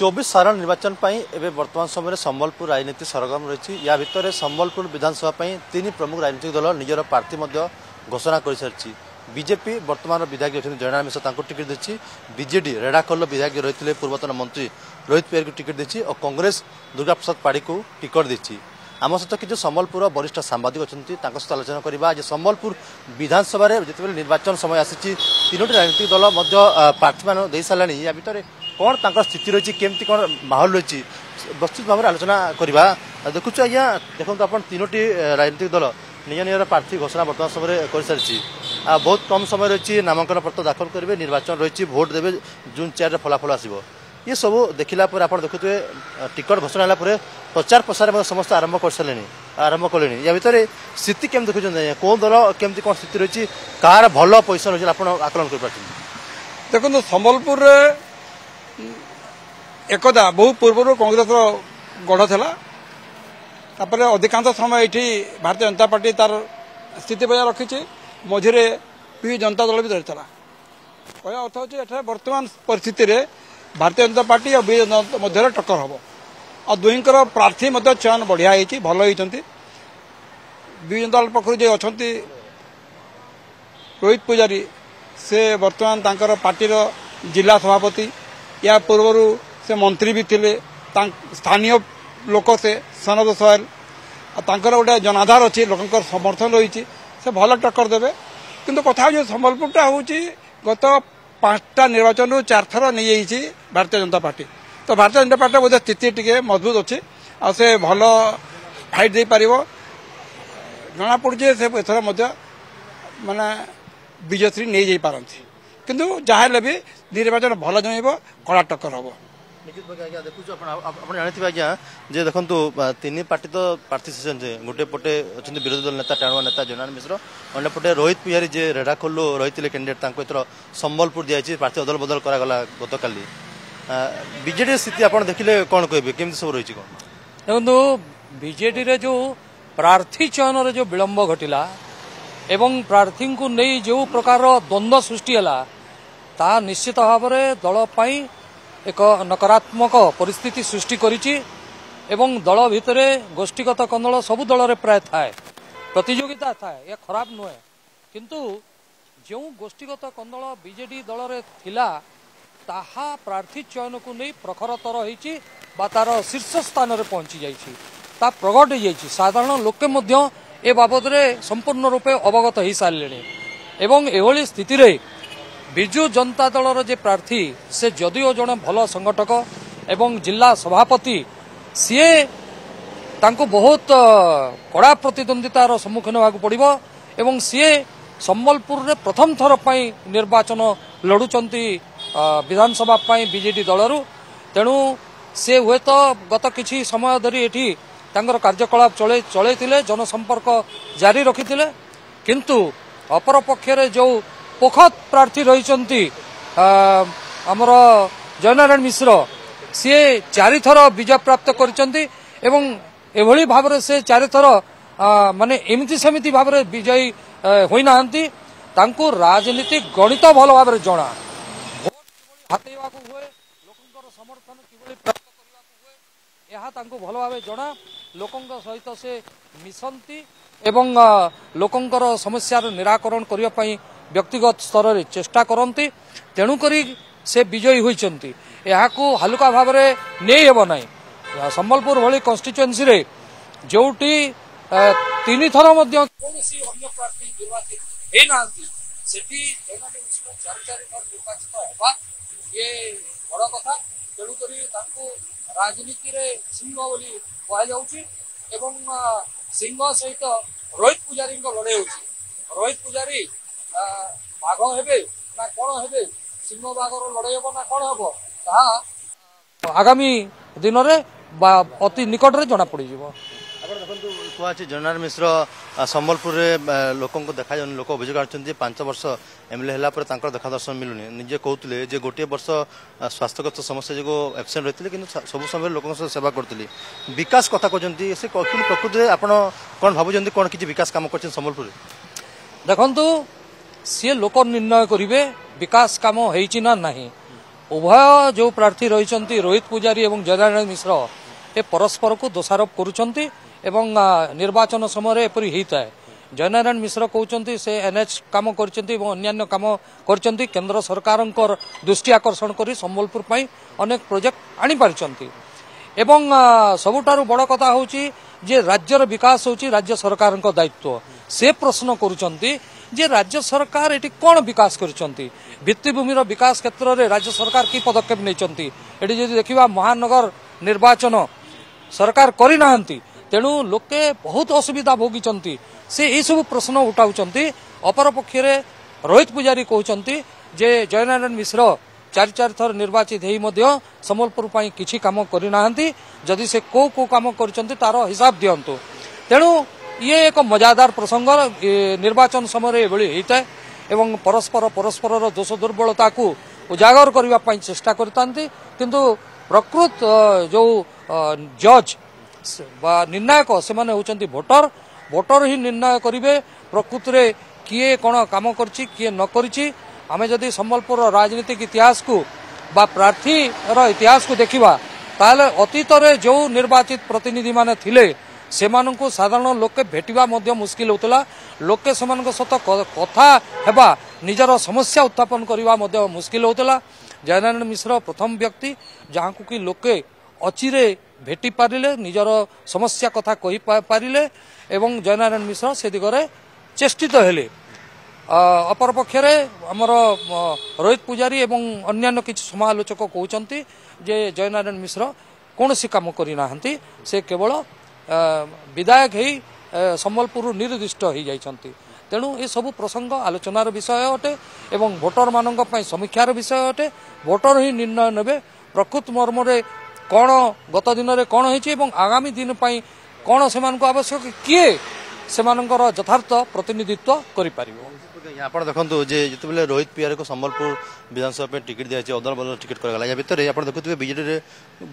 চব্বিশ সারা নির্বাচন পাই এবে বর্তমান সময়ে সম্বলপুর রাজনীতি সরগম রয়েছে ইয়া ভিতরে সম্বলপুর বিধানসভা পাই তিন প্রমুখ রাজনৈতিক দল নিজের প্রার্থী মধ্য ঘোষণা করে সারিছে বিজেপি বর্তমান বিধায়ক অনেক জয়নারায়ণ মিশ্র তাঁর টিকিট দিয়েছি বিজেডি রেড়াখোল বিধায়ক রয়েছে পূর্বতন মন্ত্রী রোহিত পেয়ারকে টিকিট দিয়েছি ও কংগ্রেস দুর্গাপ্রসাদ পাড়ীকে টিকট দিয়েছি আম সহ কিছু সম্বলপুর বরিষ্ঠ সাংবাদিক অনেক তাঁর সহ আলোচনা করা যে সম্বলপুর বিধানসভার যেতবে নির্বাচন সময় আসিছি তিনোটি রাজনৈতিক দল মধ্য প্রার্থী মানে দিয়ে সারা ইয়া ভিতরে କ'ଣ ତାଙ୍କର ସ୍ଥିତି ରହିଛି କେମିତି କ'ଣ ମାହୋଲ ରହିଛି ବସ୍ତୁତ ଭାବରେ ଆଲୋଚନା କରିବା ଦେଖୁଛୁ ଆଜ୍ଞା ଦେଖନ୍ତୁ ଆପଣ ତିନୋଟି ରାଜନୈତିକ ଦଳ ନିଜ ନିଜର ପ୍ରାର୍ଥୀ ଘୋଷଣା ବର୍ତ୍ତମାନ ସମୟରେ କରିସାରିଛି ଆଉ ବହୁତ କମ୍ ସମୟ ରହିଛି ନାମାଙ୍କନ ପତ୍ର ଦାଖଲ କରିବେ ନିର୍ବାଚନ ରହିଛି ଭୋଟ୍ ଦେବେ ଜୁନ୍ ଚାରିରେ ଫଳାଫଳ ଆସିବ ଏସବୁ ଦେଖିଲା ପରେ ଆପଣ ଦେଖୁଥିବେ ଟିକଟ ଘୋଷଣା ହେଲା ପରେ ପ୍ରଚାର ପ୍ରସାର ମଧ୍ୟ ସମସ୍ତେ ଆରମ୍ଭ କରିସାରିଲେଣି ଆରମ୍ଭ କଲେଣି ୟା ଭିତରେ ସ୍ଥିତି କେମିତି ଦେଖୁଛନ୍ତି ଆଜ୍ଞା କେଉଁ ଦଳ କେମିତି କ'ଣ ସ୍ଥିତି ରହିଛି କାହାର ଭଲ ପଇସା ରହିଛି ଆପଣ ଆକଳନ କରିପାରୁଛନ୍ତି ଦେଖନ୍ତୁ ସମ୍ବଲପୁରରେ ଏକଦା ବହୁ ପୂର୍ବରୁ କଂଗ୍ରେସର ଗଢ଼ ଥିଲା ତାପରେ ଅଧିକାଂଶ ସମୟ ଏଇଠି ଭାରତୀୟ ଜନତା ପାର୍ଟି ତାର ସ୍ଥିତି ବଜାୟ ରଖିଛି ମଝିରେ ବିଜୁ ଜନତା ଦଳ ବି ଧରିଥିଲା କହିବା ଅର୍ଥ ହେଉଛି ଏଠାରେ ବର୍ତ୍ତମାନ ପରିସ୍ଥିତିରେ ଭାରତୀୟ ଜନତା ପାର୍ଟି ଆଉ ବିଜୁ ଜନତା ମଧ୍ୟରେ ଟକ୍କର ହେବ ଆଉ ଦୁହିଁଙ୍କର ପ୍ରାର୍ଥୀ ମଧ୍ୟ ଚୟନ ବଢ଼ିଆ ହେଇଛି ଭଲ ହେଇଛନ୍ତି ବିଜୁ ଜନତା ଦଳ ପକ୍ଷରୁ ଯିଏ ଅଛନ୍ତି ରୋହିତ ପୂଜାରୀ ସେ ବର୍ତ୍ତମାନ ତାଙ୍କର ପାର୍ଟିର ଜିଲ୍ଲା ସଭାପତି ଏହା ପୂର୍ବରୁ ସେ ମନ୍ତ୍ରୀ ବି ଥିଲେ ସ୍ଥାନୀୟ ଲୋକ ସେ ସନଦ ସହେଲ ଆଉ ତାଙ୍କର ଗୋଟେ ଜନାଧାର ଅଛି ଲୋକଙ୍କର ସମର୍ଥନ ରହିଛି ସେ ଭଲ ଟକ୍କର ଦେବେ କିନ୍ତୁ କଥା ହେଉଛି ସମ୍ବଲପୁରଟା ହେଉଛି ଗତ ପାଞ୍ଚଟା ନିର୍ବାଚନରୁ ଚାରିଥର ନେଇଯାଇଛି ଭାରତୀୟ ଜନତା ପାର୍ଟି ତ ଭାରତୀୟ ଜନତା ପାର୍ଟିର ବୋଧେ ସ୍ଥିତି ଟିକେ ମଜବୁତ ଅଛି ଆଉ ସେ ଭଲ ଫାଇଟ୍ ଦେଇପାରିବ ଜଣାପଡ଼ୁଛି ସେ ଏଥର ମଧ୍ୟ ମାନେ ବିଜୟଶ୍ରୀ ନେଇଯାଇପାରନ୍ତି କିନ୍ତୁ ଯାହା ହେଲେ ବି ନିର୍ବାଚନ ଭଲ ଜଣେଇବ କଡ଼ା ଟକ୍କର ହେବ ନିଯୁକ୍ତ ଭାଇ ଆଜ୍ଞା ଦେଖୁଛୁ ଆପଣ ଆପଣ ଜାଣିଥିବେ ଆଜ୍ଞା ଯେ ଦେଖନ୍ତୁ ତିନି ପାର୍ଟି ତ ପ୍ରାର୍ଥୀ ଅଛନ୍ତି ଗୋଟିଏ ପଟେ ଅଛନ୍ତି ବିରୋଧୀ ଦଳ ନେତା ଟାଣୁଆ ନେତା ଜୋନାନ ମିଶ୍ର ଅନ୍ୟପଟେ ରୋହିତ ପୂଜାରୀ ଯେ ରେଢ଼ାଖୋଲରୁ ରହିଥିଲେ କ୍ୟାଣ୍ଡିଡେଟ୍ ତାଙ୍କୁ ଏଥର ସମ୍ବଲପୁର ଦିଆଯାଇଛି ପ୍ରାର୍ଥୀ ଅଦଳ ବଦଳ କରାଗଲା ଗତକାଲି ବିଜେଡ଼ିର ସ୍ଥିତି ଆପଣ ଦେଖିଲେ କ'ଣ କହିବେ କେମିତି ସବୁ ରହିଛି କ'ଣ ଦେଖନ୍ତୁ ବିଜେଡ଼ିରେ ଯେଉଁ ପ୍ରାର୍ଥୀ ଚୟନରେ ଯେଉଁ ବିଳମ୍ବ ଘଟିଲା ଏବଂ ପ୍ରାର୍ଥୀଙ୍କୁ ନେଇ ଯେଉଁ ପ୍ରକାର ଦ୍ୱନ୍ଦ୍ୱ ସୃଷ୍ଟି ହେଲା ତାହା ନିଶ୍ଚିତ ଭାବରେ ଦଳ ପାଇଁ ଏକ ନକାରାତ୍ମକ ପରିସ୍ଥିତି ସୃଷ୍ଟି କରିଛି ଏବଂ ଦଳ ଭିତରେ ଗୋଷ୍ଠୀଗତ କନ୍ଦଳ ସବୁ ଦଳରେ ପ୍ରାୟ ଥାଏ ପ୍ରତିଯୋଗିତା ଥାଏ ଏହା ଖରାପ ନୁହେଁ କିନ୍ତୁ ଯେଉଁ ଗୋଷ୍ଠୀଗତ କନ୍ଦଳ ବିଜେଡ଼ି ଦଳରେ ଥିଲା ତାହା ପ୍ରାର୍ଥୀ ଚୟନକୁ ନେଇ ପ୍ରଖରତର ହୋଇଛି ବା ତାର ଶୀର୍ଷ ସ୍ଥାନରେ ପହଞ୍ଚି ଯାଇଛି ତାହା ପ୍ରଗଟ ହୋଇଯାଇଛି ସାଧାରଣ ଲୋକେ ମଧ୍ୟ ଏ ବାବଦରେ ସମ୍ପୂର୍ଣ୍ଣ ରୂପେ ଅବଗତ ହୋଇସାରିଲେଣି ଏବଂ ଏଭଳି ସ୍ଥିତିରେ ବିଜୁ ଜନତା ଦଳର ଯେ ପ୍ରାର୍ଥୀ ସେ ଯଦିଓ ଜଣେ ଭଲ ସଂଗଠକ ଏବଂ ଜିଲ୍ଲା ସଭାପତି ସିଏ ତାଙ୍କୁ ବହୁତ କଡ଼ା ପ୍ରତିଦ୍ୱନ୍ଦ୍ୱିତାର ସମ୍ମୁଖୀନ ହେବାକୁ ପଡ଼ିବ ଏବଂ ସିଏ ସମ୍ବଲପୁରରେ ପ୍ରଥମ ଥର ପାଇଁ ନିର୍ବାଚନ ଲଢ଼ୁଛନ୍ତି ବିଧାନସଭା ପାଇଁ ବିଜେଡି ଦଳରୁ ତେଣୁ ସେ ହୁଏତ ଗତ କିଛି ସମୟ ଧରି ଏଠି ତାଙ୍କର କାର୍ଯ୍ୟକଳାପ ଚଳେଇ ଚଳେଇଥିଲେ ଜନସମ୍ପର୍କ ଜାରି ରଖିଥିଲେ କିନ୍ତୁ ଅପରପକ୍ଷରେ ଯେଉଁ পোখত প্রার্থী রয়েছেন আমার জয়নারায়ণ মিশ্র সি চারিথর বিজয় প্রাপ্ত করেছেন এবং এভাবে ভাবে সে চারিথর মানে এমতি সেমিতি ভাবে বিজয়ী হয়ে না ତାଙ୍କୁ ରାଜନୀତି ଗଣିତ ଭଲ ଭାବରେ ଜଣା ଭୋଟ କିଭଳି ହାତେଇବାକୁ ହୁଏ ଲୋକଙ୍କର ସମର୍ଥନ କିଭଳି ପ୍ରାପ୍ତ କରିବାକୁ ହୁଏ ଏହା ତାଙ୍କୁ ଭଲ ଭାବେ ଜଣା ଲୋକଙ୍କ ସହିତ ସେ ମିଶନ୍ତି ଏବଂ ଲୋକଙ୍କର ସମସ୍ୟାର ନିରାକରଣ କରିବା ପାଇଁ ବ୍ୟକ୍ତିଗତ ସ୍ତରରେ ଚେଷ୍ଟା କରନ୍ତି ତେଣୁକରି ସେ ବିଜୟୀ ହୋଇଛନ୍ତି ଏହାକୁ ହାଲୁକା ଭାବରେ ନେଇ ହେବ ନାହିଁ ସମ୍ବଲପୁର ଭଳି କନଷ୍ଟିଚୁଏନ୍ସିରେ ଯେଉଁଠି ତିନି ଥର ମଧ୍ୟ କୌଣସି ଅନ୍ୟ ପ୍ରାର୍ଥୀ ନିର୍ବାଚିତ ହେଇନାହାନ୍ତି ସେଠି ଚାରି ଚାରି ଥର ନିର୍ବାଚିତ ହେବା ଇଏ ବଡ଼ କଥା ତେଣୁକରି ତାଙ୍କୁ ରାଜନୀତିରେ ସିଂହ ବୋଲି କୁହାଯାଉଛି ଏବଂ ସିଂହ ସହିତ ରୋହିତ ପୂଜାରୀଙ୍କ ଲଢ଼େଇ ହେଉଛି ରୋହିତ ପୂଜାରୀ ବାଘ ହେବେ ନା କଣ ହେବେ ସିଂହ ବାଘର ଲଢେଇ ହେବ ନା କଣ ହେବ ତାହା ଆଗାମୀ ଦିନରେ ବା ଅତି ନିକଟରେ ଜଣାପଡ଼ିଯିବ କୁହାଯାଇଛି ଜନାର ମିଶ୍ର ସମ୍ବଲପୁରରେ ଲୋକଙ୍କୁ ଦେଖାଯାଉନି ଲୋକ ଅଭିଯୋଗ ଆଣିଛନ୍ତି ପାଞ୍ଚ ବର୍ଷ ଏମ୍ଏଲ୍ଏ ହେଲା ପରେ ତାଙ୍କର ଦେଖା ଦର୍ଶନ ମିଳୁନି ନିଜେ କହୁଥିଲେ ଯେ ଗୋଟିଏ ବର୍ଷ ସ୍ୱାସ୍ଥ୍ୟଗତ ସମସ୍ୟା ଯୋଗୁଁ ଆବସେଣ୍ଟ ରହିଥିଲେ କିନ୍ତୁ ସବୁ ସମୟରେ ଲୋକଙ୍କ ସହ ସେବା କରୁଥିଲି ବିକାଶ କଥା କହୁଛନ୍ତି ସେ କହୁଥିଲେ ପ୍ରକୃତିରେ ଆପଣ କ'ଣ ଭାବୁଛନ୍ତି କ'ଣ କିଛି ବିକାଶ କାମ କରିଛନ୍ତି ସମ୍ବଲପୁରରେ ଦେଖନ୍ତୁ ସିଏ ଲୋକ ନିର୍ଣ୍ଣୟ କରିବେ ବିକାଶ କାମ ହେଇଛି ନା ନାହିଁ ଉଭୟ ଯେଉଁ ପ୍ରାର୍ଥୀ ରହିଛନ୍ତି ରୋହିତ ପୂଜାରୀ ଏବଂ ଜୟନାରାୟଣ ମିଶ୍ର ଏ ପରସ୍ପରକୁ ଦୋଷାରୋପ କରୁଛନ୍ତି ଏବଂ ନିର୍ବାଚନ ସମୟରେ ଏପରି ହେଇଥାଏ ଜୟନାରାୟଣ ମିଶ୍ର କହୁଛନ୍ତି ସେ ଏନ୍ଏଚ୍ କାମ କରିଛନ୍ତି ଏବଂ ଅନ୍ୟାନ୍ୟ କାମ କରିଛନ୍ତି କେନ୍ଦ୍ର ସରକାରଙ୍କର ଦୃଷ୍ଟି ଆକର୍ଷଣ କରି ସମ୍ବଲପୁର ପାଇଁ ଅନେକ ପ୍ରୋଜେକ୍ଟ ଆଣିପାରିଛନ୍ତି ଏବଂ ସବୁଠାରୁ ବଡ଼ କଥା ହେଉଛି ଯେ ରାଜ୍ୟର ବିକାଶ ହେଉଛି ରାଜ୍ୟ ସରକାରଙ୍କ ଦାୟିତ୍ୱ ସେ ପ୍ରଶ୍ନ କରୁଛନ୍ତି जे राज्य सरकार ये कौन विकास करूमि विकास क्षेत्र में राज्य सरकार कि पदकेप नहीं जो देखा महानगर निर्वाचन सरकार करना तेणु लोके बहुत असुविधा भोगी से यू प्रश्न उठाऊँ अपरपक्ष रोहित पूजारी कहते जे जयनारायण मिश्र चार चार थर निर्वाचित समबलपुर कि कम करना जदि से कौ कौ कम कर हिसाब दिंतु तेणु ଇଏ ଏକ ମଜାଦାର ପ୍ରସଙ୍ଗ ନିର୍ବାଚନ ସମୟରେ ଏଭଳି ହୋଇଥାଏ ଏବଂ ପରସ୍ପର ପରସ୍ପରର ଦୋଷ ଦୁର୍ବଳତାକୁ ଉଜାଗର କରିବା ପାଇଁ ଚେଷ୍ଟା କରିଥାନ୍ତି କିନ୍ତୁ ପ୍ରକୃତ ଯେଉଁ ଜଜ୍ ବା ନିର୍ଣ୍ଣାୟକ ସେମାନେ ହେଉଛନ୍ତି ଭୋଟର ଭୋଟର ହିଁ ନିର୍ଣ୍ଣୟ କରିବେ ପ୍ରକୃତରେ କିଏ କ'ଣ କାମ କରିଛି କିଏ ନ କରିଛି ଆମେ ଯଦି ସମ୍ବଲପୁରର ରାଜନୀତିକ ଇତିହାସକୁ ବା ପ୍ରାର୍ଥୀର ଇତିହାସକୁ ଦେଖିବା ତାହେଲେ ଅତୀତରେ ଯେଉଁ ନିର୍ବାଚିତ ପ୍ରତିନିଧିମାନେ ଥିଲେ ସେମାନଙ୍କୁ ସାଧାରଣ ଲୋକେ ଭେଟିବା ମଧ୍ୟ ମୁସ୍କିଲ ହେଉଥିଲା ଲୋକେ ସେମାନଙ୍କ ସହିତ କଥା ହେବା ନିଜର ସମସ୍ୟା ଉତ୍ଥାପନ କରିବା ମଧ୍ୟ ମୁସ୍କିଲ ହେଉଥିଲା ଜୟନାରାୟଣ ମିଶ୍ର ପ୍ରଥମ ବ୍ୟକ୍ତି ଯାହାକୁ କି ଲୋକେ ଅଚିରେ ଭେଟି ପାରିଲେ ନିଜର ସମସ୍ୟା କଥା କହିପାରିଲେ ଏବଂ ଜୟନାରାୟଣ ମିଶ୍ର ସେ ଦିଗରେ ଚେଷ୍ଟିତ ହେଲେ ଅପରପକ୍ଷରେ ଆମର ରୋହିତ ପୂଜାରୀ ଏବଂ ଅନ୍ୟାନ୍ୟ କିଛି ସମାଲୋଚକ କହୁଛନ୍ତି ଯେ ଜୟନାରାୟଣ ମିଶ୍ର କୌଣସି କାମ କରିନାହାନ୍ତି ସେ କେବଳ ବିଧାୟକ ହେଇ ସମ୍ବଲପୁରରୁ ନିର୍ଦ୍ଦିଷ୍ଟ ହୋଇଯାଇଛନ୍ତି ତେଣୁ ଏସବୁ ପ୍ରସଙ୍ଗ ଆଲୋଚନାର ବିଷୟ ଅଟେ ଏବଂ ଭୋଟରମାନଙ୍କ ପାଇଁ ସମୀକ୍ଷାର ବିଷୟ ଅଟେ ଭୋଟର ହିଁ ନିର୍ଣ୍ଣୟ ନେବେ ପ୍ରକୃତ ମର୍ମରେ କ'ଣ ଗତ ଦିନରେ କ'ଣ ହେଇଛି ଏବଂ ଆଗାମୀ ଦିନ ପାଇଁ କ'ଣ ସେମାନଙ୍କୁ ଆବଶ୍ୟକ କିଏ ସେମାନଙ୍କର ଯଥାର୍ଥ ପ୍ରତିନିଧିତ୍ୱ କରିପାରିବ ଆପଣ ଦେଖନ୍ତୁ ଯେ ଯେତେବେଳେ ରୋହିତ ପିଆରକୁ ସମ୍ବଲପୁର ବିଧାନସଭା ପାଇଁ ଟିକେଟ୍ ଦିଆଯାଇଛି ଅଦଳ ବଦଳ ଟିକେଟ୍ କରାଗଲା ଏହା ଭିତରେ ଆପଣ ଦେଖୁଥିବେ ବିଜେଡ଼ିରେ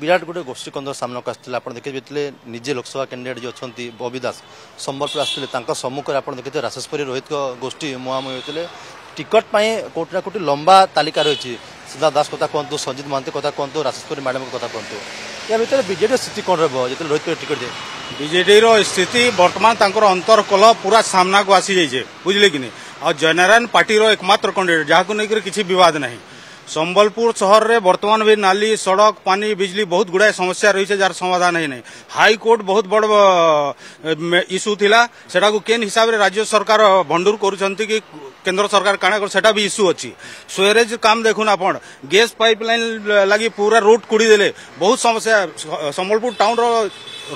ବିରାଟ ଗୋଟେ ଗୋଷ୍ଠୀ କନ୍ଦର ସାମ୍ନାକୁ ଆସିଥିଲେ ଆପଣ ଦେଖିଥିବେ ଯେତେବେଳେ ନିଜେ ଲୋକସଭା କ୍ୟାଣ୍ଡିଡେଟ୍ ଯିଏ ଅଛନ୍ତି ବବି ଦାସ ସମ୍ବଲପୁର ଆସିଥିଲେ ତାଙ୍କ ସମ୍ମୁଖରେ ଆପଣ ଦେଖିଥିବେ ରାଶେଶ୍ୱରୀ ରୋହିତଙ୍କ ଗୋଷ୍ଠୀ ମୁହାଁମୁହିଁ ହୋଇଥିଲେ ଟିକଟ ପାଇଁ କୋଟି ନା କୋଟି ଲମ୍ବା ତାଲିକା ରହିଛି ସିଦ୍ଧା ଦାସ କଥା କୁହନ୍ତୁ ସଞ୍ଜିତ ମହାନ୍ତି କଥା କୁହନ୍ତୁ ରାଶେଶ୍ୱରୀ ମ୍ୟାଡ଼ାମଙ୍କ କଥା କୁହନ୍ତୁ ଏହା ଭିତରେ ବିଜେଡ଼ିର ସ୍ଥିତି କ'ଣ ରହିବ ଯେତେବେଳେ ରୋହିତ ଟିକେଟ ଦିଏ ବିଜେଡ଼ିର ସ୍ଥିତି ବର୍ତ୍ତମାନ ତାଙ୍କର ଅନ୍ତର୍କଲ ପୁରା ସାମ୍ନାକୁ ଆସିଯାଇଛି ବୁଝିଲେ କି ନାହିଁ आ जयनारायण पार्टी एकमात्र कैंडिडेट जहाँ को लेकर किसी बिवाद ना संबलपुर सहर में वर्तमान भी नाली सड़क पानी बिजली बहुत गुड़ाए समस्या रही है जार समाधान है ना हाईकोर्ट बहुत बड़ इश्यू था को केन हिसाब से राज्य सरकार भंडूर कर केन्द्र सरकार कण से भी इश्यू अच्छी स्वेरेज काम देखुन आप गैस पाइपलाइन लगे पूरा रोड कुड़ीदे बहुत समस्या संबलपुर टाउन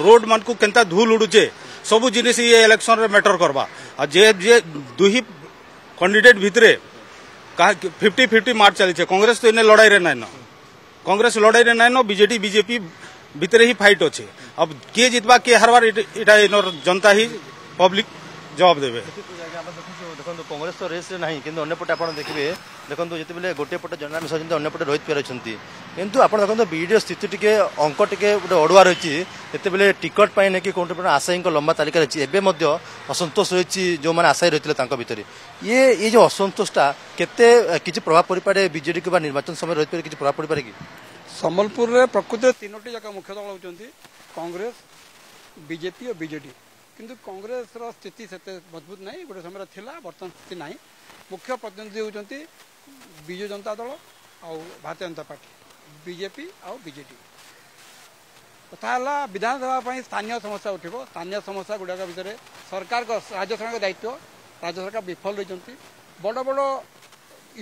रोड मानक धूल उड़ूचे सब जिन इलेक्शन मैटर करवा जे जे दुही কন্ডিডেট ভিতরে ফিফটি ফিফটি মার চালিছে কংগ্রেস তো এনে লড়াইরে নাইন কংগ্রেস লড়াইরে নাইন বিজেডি বিজেপি ভিতরে হি ফাইট অছে अब के जितवा के हारवार इटा जनता ही पब्लिक জবাব দেবে দেখুন কংগ্রেস তো রেসরে না কিন্তু অন্যপটে আপনার দেখবে দেখুন যেতবে গোটে পটে জনরাম মিশ্র যেমন অন্যপটে রোহিত পিয়ার অনেক কিন্তু আপনার দেখুন বিডিও স্থিতি টিকি অঙ্ক টিকি গোটে অড়ুয়া রয়েছে যেতবে টিকট পাই নাকি কোটি আশায়ী লম্বা তালিকা রয়েছে এবে মধ্যে অসন্তোষ রয়েছে যে আশায়ী রয়েছে তাঁর ভিতরে ইয়ে এই যে অসন্তোষটা কেতে কিছু প্রভাব পড়িপারে বিজেডি বা নির্বাচন সময় রোহিত পিয়ার কিছু প্রভাব পড়িপারে কি সম্বলপুরের প্রকৃতির তিনোটি যাক মুখ্য দল হচ্ছেন কংগ্রেস বিজেপি ও বিজেডি କିନ୍ତୁ କଂଗ୍ରେସର ସ୍ଥିତି ସେତେ ମଜବୁତ ନାହିଁ ଗୋଟେ ସମୟରେ ଥିଲା ବର୍ତ୍ତମାନ ସ୍ଥିତି ନାହିଁ ମୁଖ୍ୟ ପ୍ରତିନିଧି ହେଉଛନ୍ତି ବିଜୁ ଜନତା ଦଳ ଆଉ ଭାରତୀୟ ଜନତା ପାର୍ଟି ବିଜେପି ଆଉ ବିଜେଡ଼ି କଥା ହେଲା ବିଧାନସଭା ପାଇଁ ସ୍ଥାନୀୟ ସମସ୍ୟା ଉଠିବ ସ୍ଥାନୀୟ ସମସ୍ୟା ଗୁଡ଼ାକ ଭିତରେ ସରକାରଙ୍କ ରାଜ୍ୟ ସରକାରଙ୍କ ଦାୟିତ୍ୱ ରାଜ୍ୟ ସରକାର ବିଫଲ ରହିଛନ୍ତି ବଡ଼ ବଡ଼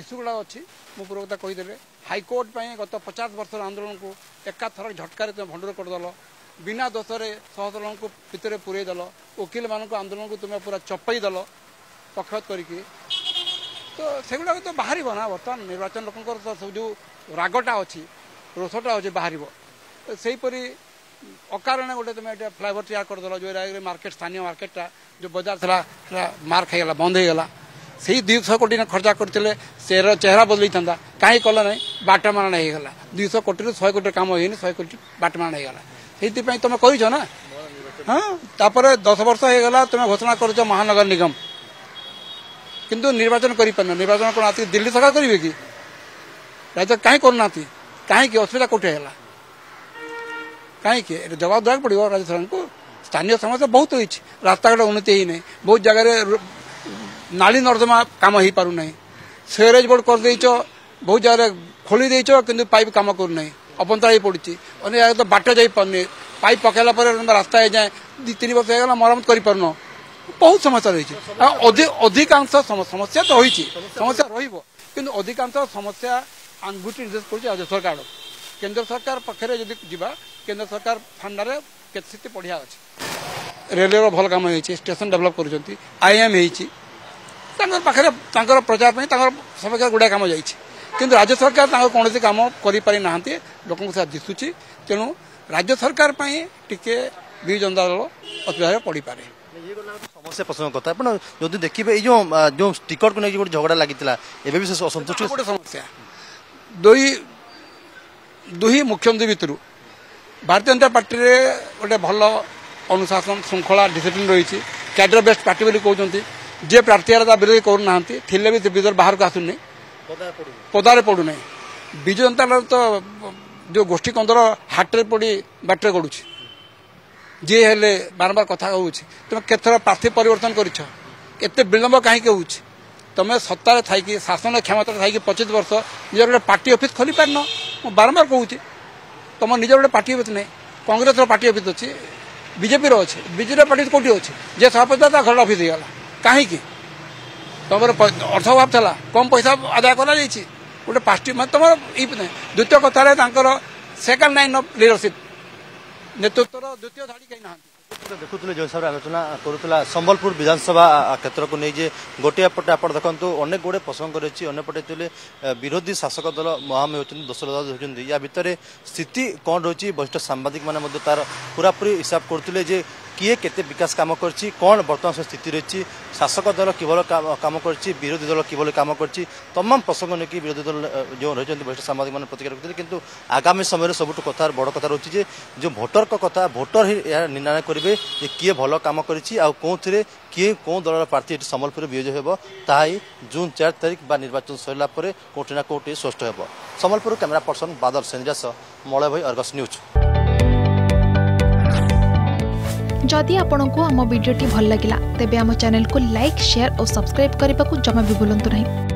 ଇସ୍ୟୁ ଗୁଡ଼ାକ ଅଛି ମୁଁ ପୂର୍ବ କଥା କହିଦେଲେ ହାଇକୋର୍ଟ ପାଇଁ ଗତ ପଚାଶ ବର୍ଷର ଆନ୍ଦୋଳନକୁ ଏକାଥର ଝଟକାରେ ତୁମେ ଭଣ୍ଡୁର କରିଦେଲ ବିନା ଦୋଷରେ ସହଦଳଙ୍କୁ ଭିତରେ ପୁରେଇ ଦେଲ ଓକିଲମାନଙ୍କ ଆନ୍ଦୋଳନକୁ ତୁମେ ପୁରା ଚପେଇ ଦେଲ ପକ୍ଷପାତ କରିକି ତ ସେଗୁଡ଼ାକ ତ ବାହାରିବ ନା ବର୍ତ୍ତମାନ ନିର୍ବାଚନ ଲୋକଙ୍କର ତ ସବୁ ଯେଉଁ ରାଗଟା ଅଛି ରୋଷଟା ଅଛି ବାହାରିବ ସେହିପରି ଅକାରଣେ ଗୋଟେ ତୁମେ ଏଇଟା ଫ୍ଲାଇଓଭର ତିଆରି କରିଦେଲ ଯେଉଁ ରାୟଗଡ଼ ମାର୍କେଟ ସ୍ଥାନୀୟ ମାର୍କେଟଟା ଯେଉଁ ବଜାର ଥିଲା ସେଟା ମାର୍କ ହେଇଗଲା ବନ୍ଦ ହେଇଗଲା ସେଇ ଦୁଇଶହ କୋଟି ଖର୍ଚ୍ଚ କରିଥିଲେ ସେ ଚେହେରା ବଦଳେଇଥାନ୍ତା କାହିଁକି କଲେ ନାହିଁ ବାଟମାରଣା ହେଇଗଲା ଦୁଇଶହ କୋଟିରୁ ଶହେ କୋଟି କାମ ହେଇନି ଶହେ କୋଟି ବାଟମାରଣା ହେଇଗଲା ସେଇଥିପାଇଁ ତମେ କହିଛ ନା ହଁ ତାପରେ ଦଶ ବର୍ଷ ହେଇଗଲା ତମେ ଘୋଷଣା କରୁଛ ମହାନଗର ନିଗମ କିନ୍ତୁ ନିର୍ବାଚନ କରିପାରୁନ ନିର୍ବାଚନ କ'ଣ ଆସିକି ଦିଲ୍ଲୀ ସରକାର କରିବେ କି ରାଜ୍ୟ କାହିଁ କରୁନାହାନ୍ତି କାହିଁକି ଅସୁବିଧା କୋଉଠି ହେଲା କାହିଁକି ଏଇଟା ଜବାବ ଦେବାକୁ ପଡ଼ିବ ରାଜ୍ୟ ସରକାରଙ୍କୁ ସ୍ଥାନୀୟ ସମସ୍ୟା ବହୁତ ହେଇଛି ରାସ୍ତାଘାଟ ଉନ୍ନତି ହେଇନାହିଁ ବହୁତ ଜାଗାରେ ନାଳି ନର୍ଦ୍ଦମା କାମ ହେଇପାରୁନାହିଁ ସେରେଜ ବୋର୍ଡ଼ କରିଦେଇଛ ବହୁତ ଜାଗାରେ ଖୋଲି ଦେଇଛ କିନ୍ତୁ ପାଇପ୍ କାମ କରୁନାହିଁ ଅବନ୍ତା ହେଇ ପଡ଼ୁଛି ଅନ୍ୟ ଜାଗା ତ ବାଟ ଯାଇପାରୁନି ପାଇପ୍ ପକାଇଲା ପରେ ରାସ୍ତା ହେଇଯାଏ ଦୁଇ ତିନି ବର୍ଷ ହେଇଗଲା ମରାମତି କରିପାରୁନ ବହୁତ ସମସ୍ୟା ରହିଛି ଅଧିକାଂଶ ସମସ୍ୟା ତ ହୋଇଛି ସମସ୍ୟା ରହିବ କିନ୍ତୁ ଅଧିକାଂଶ ସମସ୍ୟା ଆଙ୍ଗୁଠି ନିର୍ଦ୍ଦେଶ କରୁଛି ରାଜ୍ୟ ସରକାର କେନ୍ଦ୍ର ସରକାର ପାଖରେ ଯଦି ଯିବା କେନ୍ଦ୍ର ସରକାର ଫାଣ୍ଡାରେ କେତେ ସେତେ ବଢ଼ିଆ ଅଛି ରେଲୱେର ଭଲ କାମ ହେଇଛି ଷ୍ଟେସନ ଡେଭଲପ୍ କରୁଛନ୍ତି ଆଇଏମ୍ ହେଇଛି ତାଙ୍କର ପାଖରେ ତାଙ୍କର ପ୍ରଚାର ପାଇଁ ତାଙ୍କର ସପକ୍ଷରେ ଗୁଡ଼ାଏ କାମ ଯାଇଛି କିନ୍ତୁ ରାଜ୍ୟ ସରକାର ତାଙ୍କର କୌଣସି କାମ କରିପାରିନାହାନ୍ତି ଲୋକଙ୍କୁ ସେହା ଦିଶୁଛି ତେଣୁ ରାଜ୍ୟ ସରକାର ପାଇଁ ଟିକେ ବିଜୁ ଜନତା ଦଳ ଅସୁବିଧାରେ ପଡ଼ିପାରେ ସମସ୍ୟା ପ୍ରସଙ୍ଗ କଥା ଆପଣ ଯଦି ଦେଖିବେ ଏଇ ଯେଉଁ ଯେଉଁ ଟିକଟକୁ ନେଇକି ଗୋଟେ ଝଗଡ଼ା ଲାଗିଥିଲା ଏବେ ବି ସେ ଅସନ୍ତୁଷ୍ଟ ଗୋଟେ ସମସ୍ୟା ଦୁଇ ଦୁଇ ମୁଖ୍ୟମନ୍ତ୍ରୀ ଭିତରୁ ଭାରତୀୟ ଜନତା ପାର୍ଟିରେ ଗୋଟେ ଭଲ ଅନୁଶାସନ ଶୃଙ୍ଖଳା ଡିସିପ୍ଲିନ୍ ରହିଛି କ୍ୟାଡର ବେଷ୍ଟ ପାର୍ଟି ବୋଲି କହୁଛନ୍ତି ଯିଏ ପ୍ରାର୍ଥୀ ହେଲା ତା ବିରୋଧୀ କରୁନାହାନ୍ତି ଥିଲେ ବି ସେ ବିରୋଧରେ ବାହାରକୁ ଆସୁନି ପଦାରେ ପଡ଼ୁନି ବିଜୁ ଜନତା ଦଳ ତ ଯେଉଁ ଗୋଷ୍ଠୀ କନ୍ଦର ହାଟରେ ପଡ଼ି ବାଟରେ ଗଡ଼ୁଛି ଯିଏ ହେଲେ ବାରମ୍ବାର କଥା ହେଉଛି ତୁମେ କେତେଥର ପ୍ରାର୍ଥୀ ପରିବର୍ତ୍ତନ କରିଛ ଏତେ ବିଳମ୍ବ କାହିଁକି ହେଉଛି ତୁମେ ସତ୍ତାରେ ଥାଇକି ଶାସନ କ୍ଷମତାରେ ଥାଇକି ପଚିଶ ବର୍ଷ ନିଜର ଗୋଟେ ପାର୍ଟି ଅଫିସ୍ ଖୋଲିପାରିନ ମୁଁ ବାରମ୍ବାର କହୁଛି ତୁମ ନିଜର ଗୋଟେ ପାର୍ଟି ଅଫିସ୍ ନାହିଁ କଂଗ୍ରେସର ପାର୍ଟି ଅଫିସ୍ ଅଛି ବିଜେପିର ଅଛି ବିଜେଡ଼ିର ପାର୍ଟି କେଉଁଠି ଅଛି ଯେ ସଭାପତି ତା ଘର ଅଫିସ୍ ହେଇଗଲା କାହିଁକି তোমার অর্থ অভাব লা কম পয়সা আদায় করা যাই গোটে পাঁচটি মানে তোমার ই দ্বিতীয় কথার তাঁর সেকেন্ড লাইন অফ লিডরশিপ নেতৃত্বর দ্বিতীয় ধাড়ি কেই না দেখুলে যে হিসাবে আলোচনা করুলা সম্বলপুর বিধানসভা ক্ষেত্রক নিয়ে গোটিয়ে পটে আপনার দেখুন অনেক গুড়ে প্রসঙ্গ রয়েছে অন্যপটে লে বিরোধী শাসক দল মহামী হচ্ছেন দোষলতা হচ্ছেন ইয়া ভিতরে স্থিতি কম রয়েছে বরিষ্ঠ সাংবাদিক মানে তার পুরাপুরি হিসাব করুলে যে কিয়ে কে বিকাশ কাম করছে কম বর্তমান সে স্থিতি রয়েছে শাসক দল কিভাবে কাম করছে বিরোধী দল কিভাবে কাম করছে তমাম প্রসঙ্গ নিয়ে বিরোধী দল যে রয়েছেন বরিষ্ঠ সাংবাদিক মানে প্রতিক্রিয়া রাখুଥିଲେ কিন্তু আগামী সময়ের সবুঠ কথা বড় কথা রয়েছে যে যে ভোটর কথা ভোটর হি নির্ণয় করবে ସମ୍ବଲପୁରରେ ଯେ କିଏ ଭଲ କାମ କରିଛି ଆଉ କେଉଁଥିରେ କିଏ କେଉଁ ଦଳର ପ୍ରାର୍ଥୀ ଏଠି ସମ୍ବଲପୁରରେ ବିଜୟ ହେବ ତାହା ହିଁ ଜୁନ୍ ଚାରି ତାରିଖ ବା ନିର୍ବାଚନ ସରିଲା ପରେ କେଉଁଠି ନା କେଉଁଠି ସ୍ପଷ୍ଟ ହେବ ସମ୍ବଲପୁର କ୍ୟାମେରା ପର୍ସନ ବାଦଲ ସେନ୍ଦାସ ମଳୟଭଇ ଅର୍ଗସ୍ ନ୍ୟୁଜ୍ जदि आपण को आम भिडी भल लगा तेब आम चेल्क लाइक सेयार और सब्सक्राइब करने को जमा भी बुलां नहीं